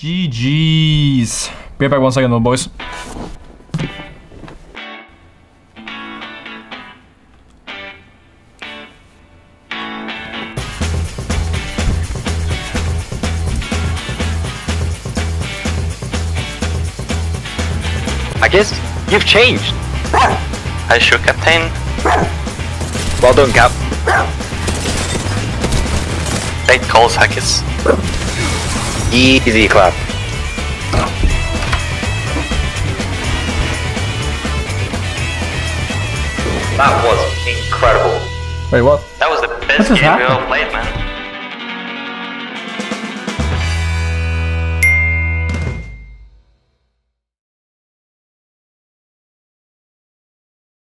GG's. Be back one second though, boys. I guess you've changed. I shook Captain. Well done, Cap. Great calls, Hakis. Easy clap. That was incredible. Wait, what? That was the best game we happened? ever played, man.